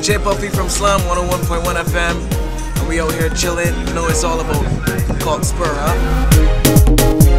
DJ Puffy from Slum 101.1 FM. And we out here chilling. You know it's all about cockspur, huh?